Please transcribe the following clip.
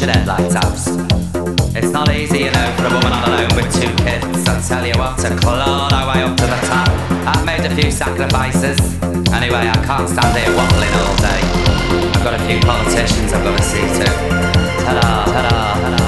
It's not easy, you know, for a woman on her own with two kids. I tell you what, to claw our way up to the top. I've made a few sacrifices. Anyway, I can't stand here waffling all day. I've got a few politicians I've got to see to. Ta-da, ta-da, ta-da.